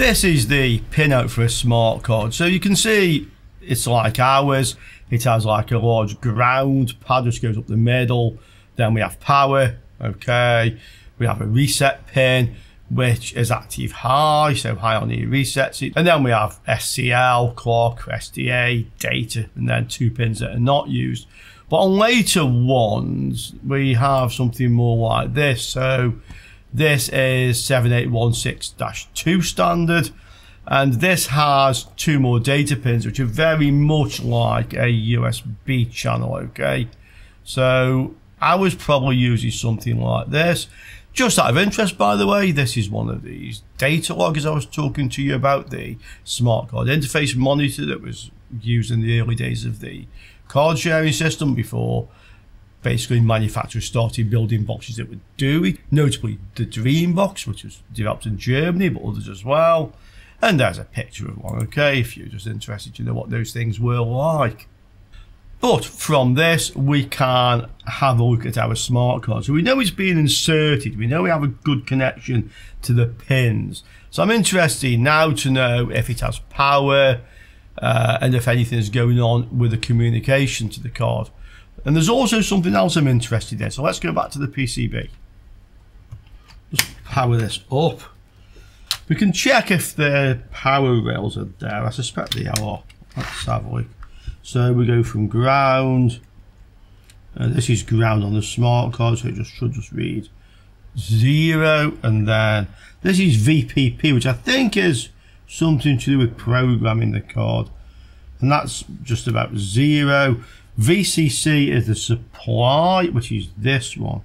this is the pinout for a smart card. So you can see it's like ours. It has like a large ground pad which goes up the middle. Then we have power. Okay. We have a reset pin which is active high, so high on the resets it. And then we have SCL, clock, SDA, data, and then two pins that are not used. But on later ones, we have something more like this. So this is 7816-2 standard. And this has two more data pins, which are very much like a USB channel, okay? So I was probably using something like this. Just out of interest, by the way, this is one of these data loggers I was talking to you about, the smart card interface monitor that was used in the early days of the card sharing system before basically manufacturers started building boxes that would do notably the Dreambox, which was developed in Germany, but others as well. And there's a picture of one, okay, if you're just interested to know what those things were like. But from this, we can have a look at our smart card. So we know it's being inserted. We know we have a good connection to the pins. So I'm interested now to know if it has power uh, and if anything is going on with the communication to the card. And there's also something else I'm interested in. So let's go back to the PCB. Just power this up. We can check if the power rails are there. I suspect they are. Let's have a look. So we go from ground. Uh, this is ground on the smart card, so it just should just read zero. And then this is VPP, which I think is something to do with programming the card. And that's just about zero. VCC is the supply, which is this one.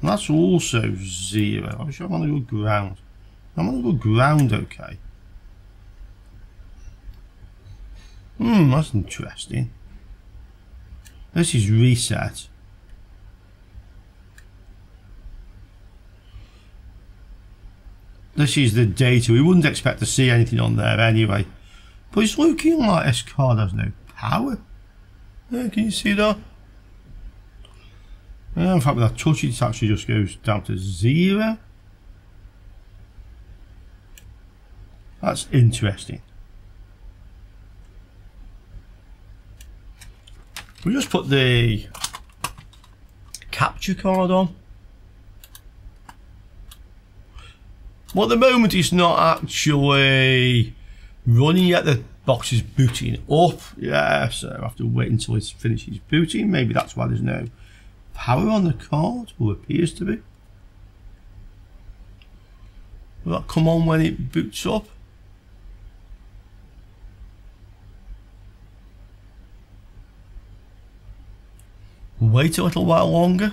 And that's also zero. I'm sure I'm on a good ground. I'm on a good ground, okay. Hmm, that's interesting. This is reset. This is the data. We wouldn't expect to see anything on there anyway. But it's looking like this card has no power. Yeah, can you see that? Yeah, in fact, with I touch it, it actually just goes down to zero. That's interesting. We just put the capture card on. Well, at the moment it's not actually running yet. The box is booting up. Yeah, so I have to wait until it finishes booting. Maybe that's why there's no power on the card, or appears to be. Will that come on when it boots up? wait a little while longer.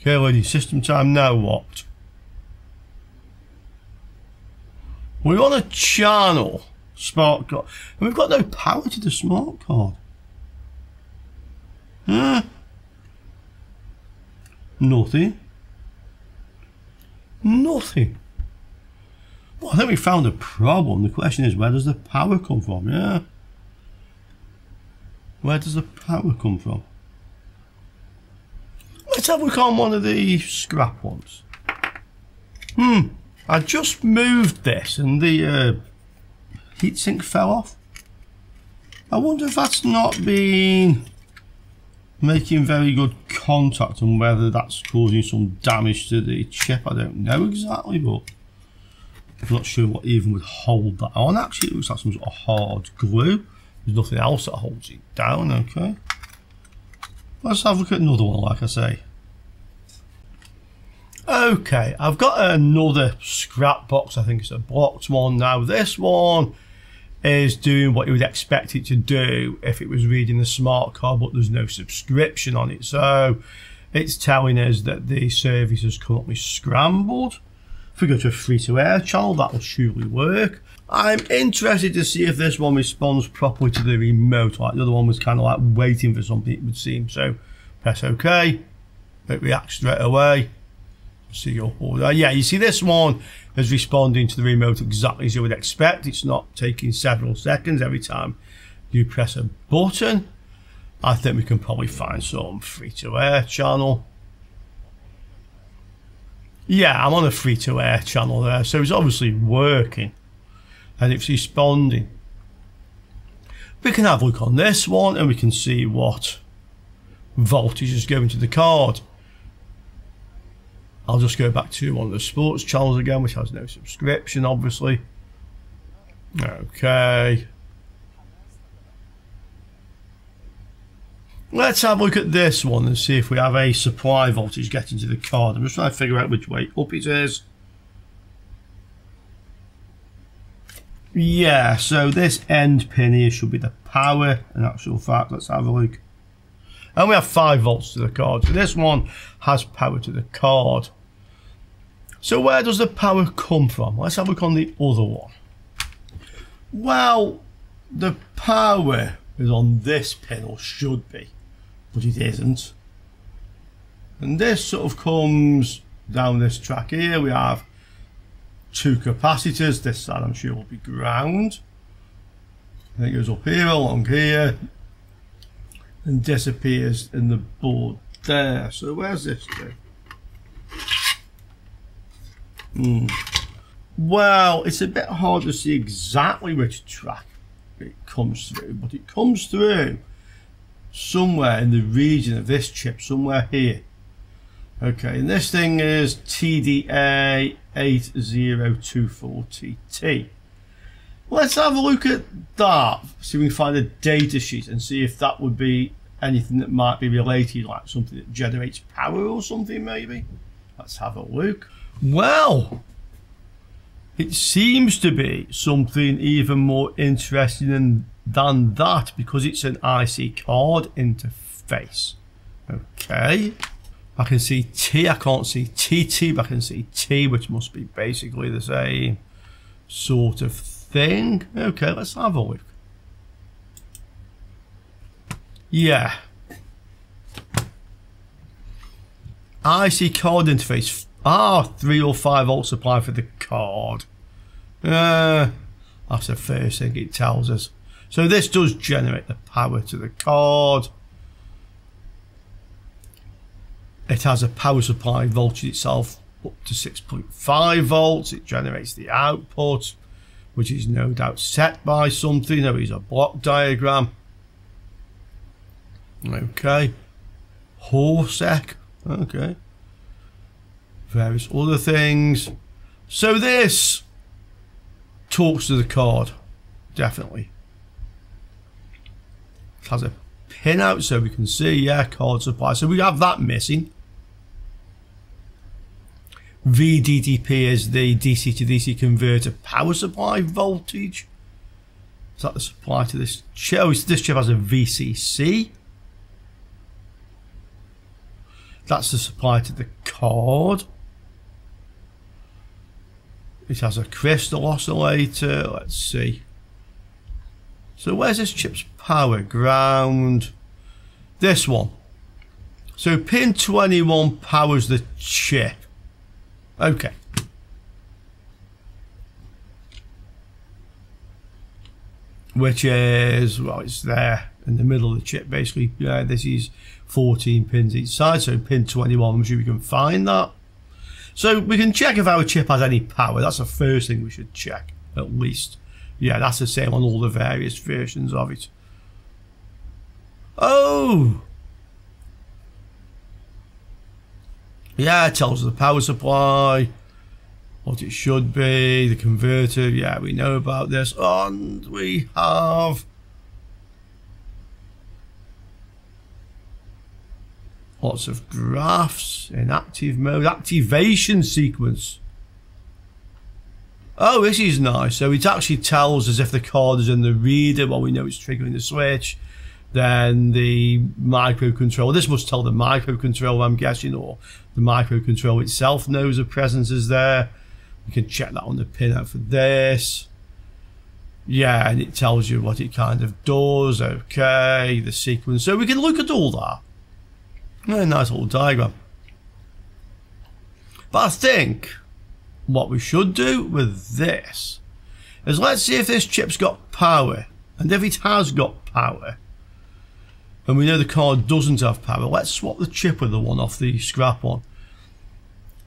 Okay, lady, system time now what? We're on a channel, smart card, and we've got no power to the smart card. Huh? Nothing. Nothing. Well, I think we found a problem. The question is, where does the power come from? Yeah. Where does the power come from? Let's have a look on one of the scrap ones. Hmm. I just moved this and the uh, heatsink fell off. I wonder if that's not been making very good contact and whether that's causing some damage to the chip I don't know exactly but I'm not sure what even would hold that on actually it looks like some sort of hard glue there's nothing else that holds it down okay let's have a look at another one like I say okay I've got another scrap box I think it's a blocked one now this one is doing what you would expect it to do if it was reading the smart card, but there's no subscription on it. So it's telling us that the service has come up with scrambled. If we go to a free to air channel, that will surely work. I'm interested to see if this one responds properly to the remote. Like the other one was kind of like waiting for something, it would seem. So press OK. It reacts straight away. See your order. Uh, yeah, you see this one is responding to the remote exactly as you would expect. It's not taking several seconds every time you press a button. I think we can probably find some free-to-air channel. Yeah, I'm on a free-to-air channel there, so it's obviously working and it's responding. We can have a look on this one and we can see what voltage is going to the card. I'll just go back to one of the sports channels again, which has no subscription, obviously. Okay. Let's have a look at this one and see if we have a supply voltage getting to the card. I'm just trying to figure out which way up it is. Yeah, so this end pin here should be the power in actual fact. Let's have a look. And we have 5 volts to the card. So this one has power to the card. So where does the power come from? Let's have a look on the other one. Well, the power is on this pin, or should be but it isn't. And this sort of comes down this track here. We have two capacitors. This side I'm sure will be ground. And it goes up here, along here, and disappears in the board there. So where's this thing? Hmm. Well, it's a bit hard to see exactly which track it comes through, but it comes through somewhere in the region of this chip, somewhere here. Okay, and this thing is TDA 8024TT. Let's have a look at that, see if we can find a data sheet and see if that would be anything that might be related, like something that generates power or something maybe. Let's have a look. Well, it seems to be something even more interesting than than that because it's an IC card interface. Okay. I can see T, I can't see TT, but I can see T, which must be basically the same sort of thing. Okay, let's have a look. Yeah. IC card interface. Ah, 3 or 5 volt supply for the card. Uh, that's the first thing it tells us. So this does generate the power to the card. It has a power supply voltage itself up to 6.5 volts. It generates the output, which is no doubt set by something. There is a block diagram. Okay. Horsec. Okay. Various other things. So this talks to the card. Definitely It has a pin out so we can see, yeah, card supply. So we have that missing. VDDP is the DC to DC converter power supply voltage. Is that the supply to this chip? Oh, this chip has a VCC. That's the supply to the card. It has a crystal oscillator. Let's see. So where's this chip's power? Ground. This one. So pin 21 powers the chip. Okay. Which is, well, it's there in the middle of the chip, basically. Yeah, this is 14 pins each side, so pin 21, I'm sure we can find that. So we can check if our chip has any power. That's the first thing we should check, at least. Yeah, that's the same on all the various versions of it. Oh! Yeah, it tells us the power supply, what it should be, the converter, yeah, we know about this. And we have lots of graphs in active mode, activation sequence. Oh, this is nice. So it actually tells us if the card is in the reader, well, we know it's triggering the switch. Then the microcontroller, this must tell the microcontroller, I'm guessing, or the microcontroller itself knows the presence is there. We can check that on the pinout for this. Yeah, and it tells you what it kind of does. Okay, the sequence. So we can look at all that. Yeah, nice little diagram. But I think what we should do with this is let's see if this chip's got power. And if it has got power, and we know the card doesn't have power, let's swap the chip with the one off the scrap one.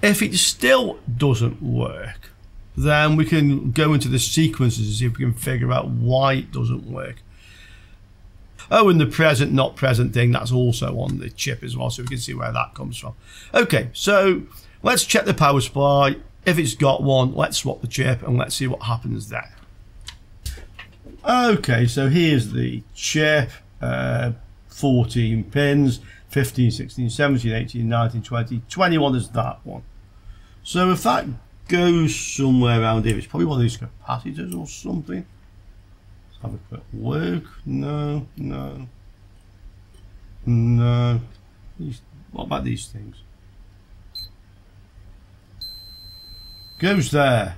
If it still doesn't work, then we can go into the sequences and see if we can figure out why it doesn't work. Oh, and the present, not present thing, that's also on the chip as well, so we can see where that comes from. Okay, so let's check the power supply. If it's got one, let's swap the chip and let's see what happens there. Okay, so here's the chip. Uh, 14 pins, 15, 16, 17, 18, 19, 20, 21 is that one. So if that goes somewhere around here, it's probably one of these capacitors or something. Have a quick look. No, no, no. These, what about these things? Goes there.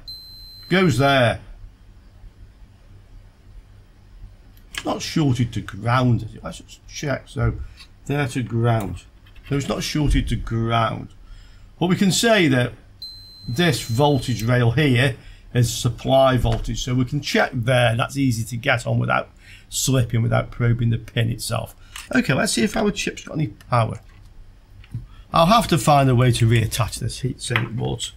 Goes there. not shorted to ground? Let's check. So there to ground. So it's not shorted to ground. But we can say that this voltage rail here is supply voltage. So we can check there. That's easy to get on without slipping, without probing the pin itself. Okay, let's see if our chip's got any power. I'll have to find a way to reattach this heatsink, but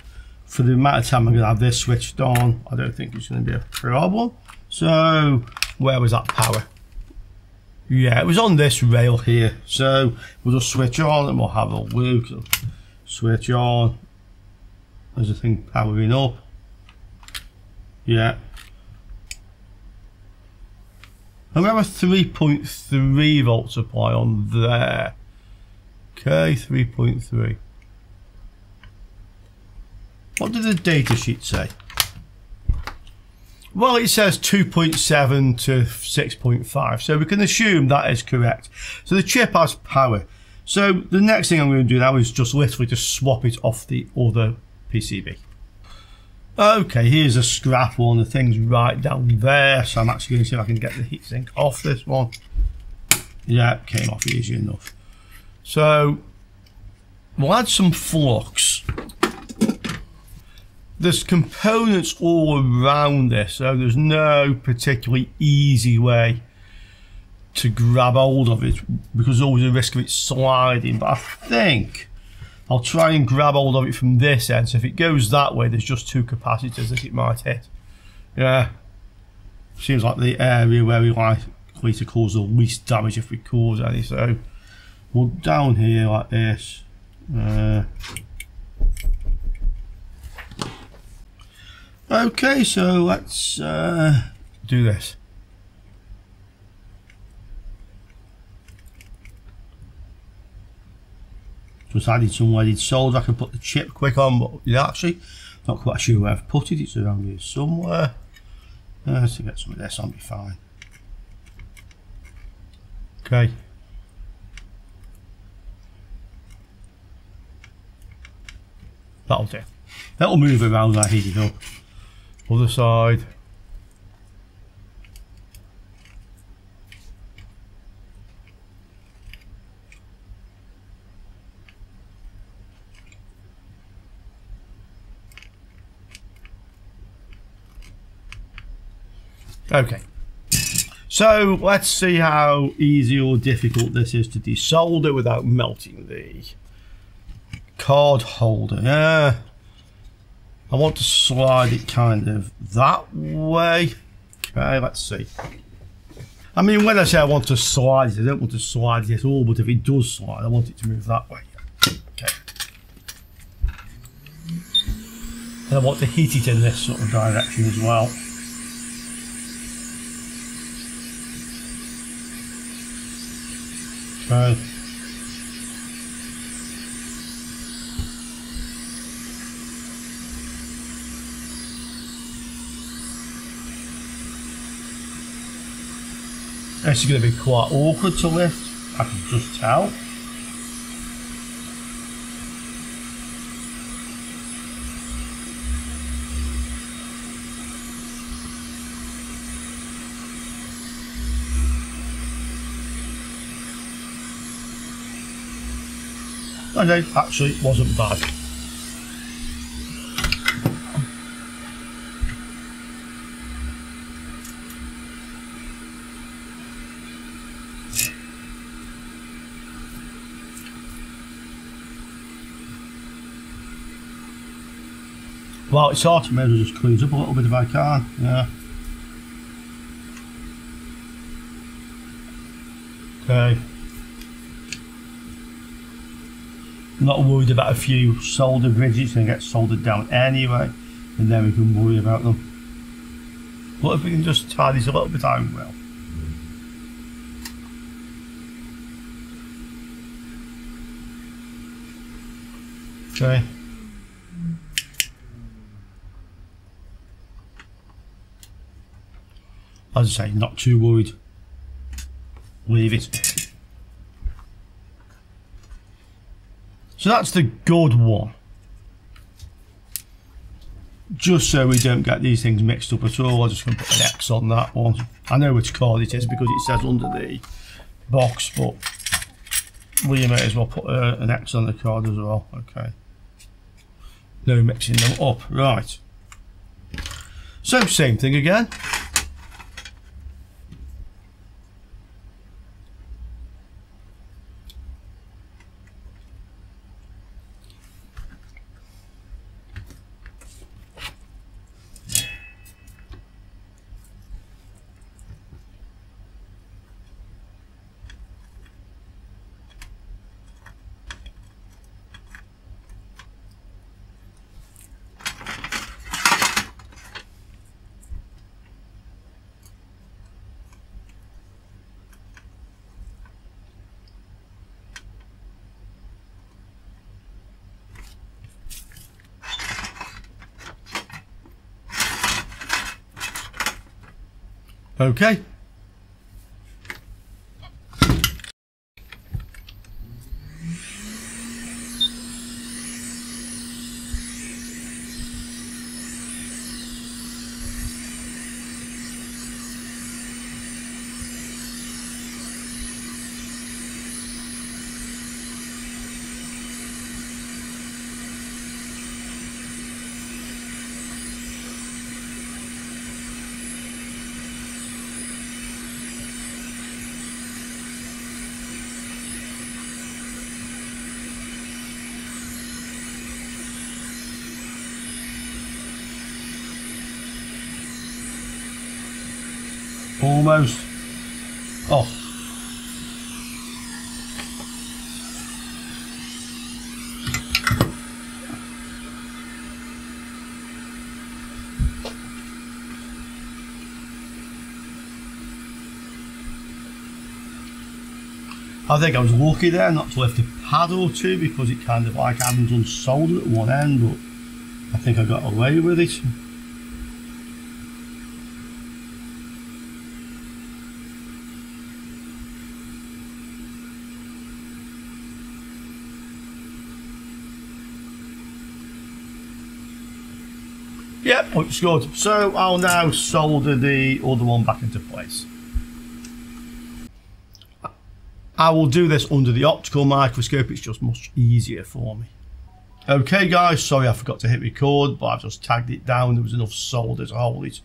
for the amount of time I'm going to have this switched on, I don't think it's going to be a problem. So where was that power? Yeah, it was on this rail here. So we'll just switch on and we'll have a look. Switch on. There's the thing powering up. Yeah. I have a 3.3 volt supply on there. Okay, 3.3. What did the data sheet say? Well, it says 2.7 to 6.5, so we can assume that is correct. So the chip has power. So the next thing I'm going to do now is just literally just swap it off the other PCB. Okay, here's a scrap one. The thing's right down there, so I'm actually going to see if I can get the heatsink off this one. Yeah, came off easy enough. So we'll add some flux there's components all around this, so there's no particularly easy way to grab hold of it because there's always a risk of it sliding. But I think I'll try and grab hold of it from this end. So if it goes that way, there's just two capacitors that it might hit. Yeah, seems like the area where we likely to cause the least damage if we cause any. So we'll down here like this. Uh, Okay, so let's uh, do this. Just added some leaded solder. I can put the Chip Quik on, but actually not quite sure where I've put it. It's around here somewhere. Uh, to get some of this on, be fine. Okay. That'll do. That'll move around that heating up. Other side. Okay. So let's see how easy or difficult this is to desolder without melting the card holder. Yeah. I want to slide it kind of that way. Okay, let's see. I mean, when I say I want to slide it, I don't want to slide it at all, but if it does slide, I want it to move that way. Okay. And I want to heat it in this sort of direction as well. Okay. This is going to be quite awkward to lift, I can just tell. Okay, actually, it wasn't bad. Well, it's sort of maybe just cleans up a little bit if I can, yeah. Okay. Not worried about a few solder bridges and get soldered down anyway and then we can worry about them. But if we can just tie these a little bit out well. Okay. As I say, not too worried. Leave it. So that's the good one. Just so we don't get these things mixed up at all, I'm just going to put an X on that one. I know which card it is because it says under the box, but we may as well put uh, an X on the card as well. Okay. No mixing them up. Right. So same thing again. Okay. Almost. Oh. I think I was lucky there not to lift a pad or two because it kind of like done solder at one end but I think I got away with it. Oh, looks good. So I'll now solder the other one back into place. I will do this under the optical microscope, it's just much easier for me. Okay guys, sorry I forgot to hit record, but I've just tagged it down, there was enough solder to hold it.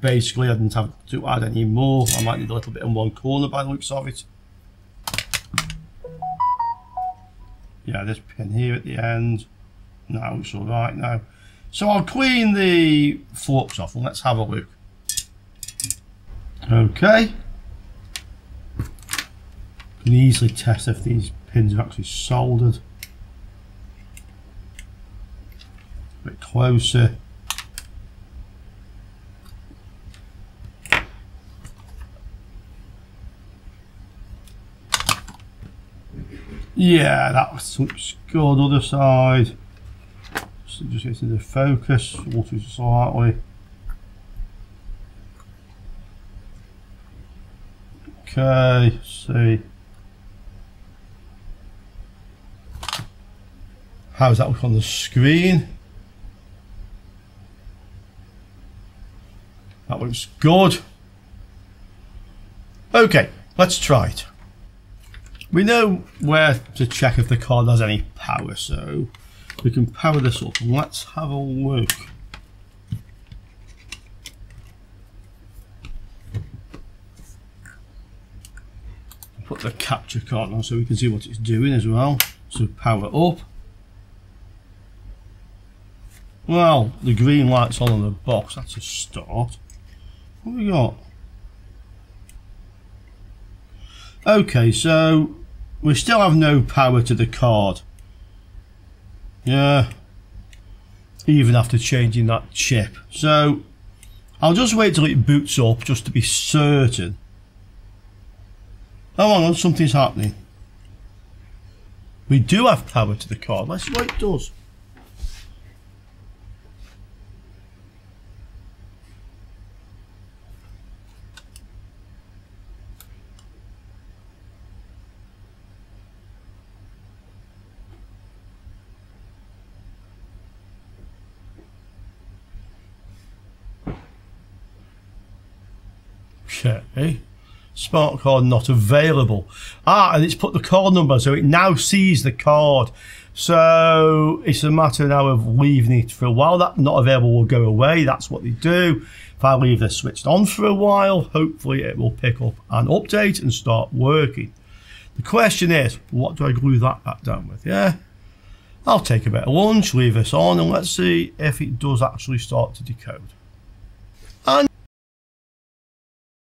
Basically I didn't have to add any more, I might need a little bit in one corner by the looks of it. Yeah, this pin here at the end, now it's alright now. So I'll clean the flux off and let's have a look. Okay. Can easily test if these pins are actually soldered. A bit closer. Yeah, that looks good. Other side just gets into focus, water slightly. Okay, see. How does that look on the screen? That looks good. Okay, let's try it. We know where to check if the card has any power, so we can power this up. Let's have a look. Put the capture card on so we can see what it's doing as well. So power up. Well, the green light's on in the box. That's a start. What we got? Okay, so we still have no power to the card. Yeah. Even after changing that chip. So I'll just wait till it boots up just to be certain. Oh, hang on, something's happening. We do have power to the card. Let's see what it does. Okay. Smart card not available. Ah, and it's put the card number, so it now sees the card. So it's a matter now of leaving it for a while. That not available will go away. That's what they do. If I leave this switched on for a while, hopefully it will pick up and update and start working. The question is, what do I glue that back down with? Yeah. I'll take a bit of lunch, leave this on, and let's see if it does actually start to decode.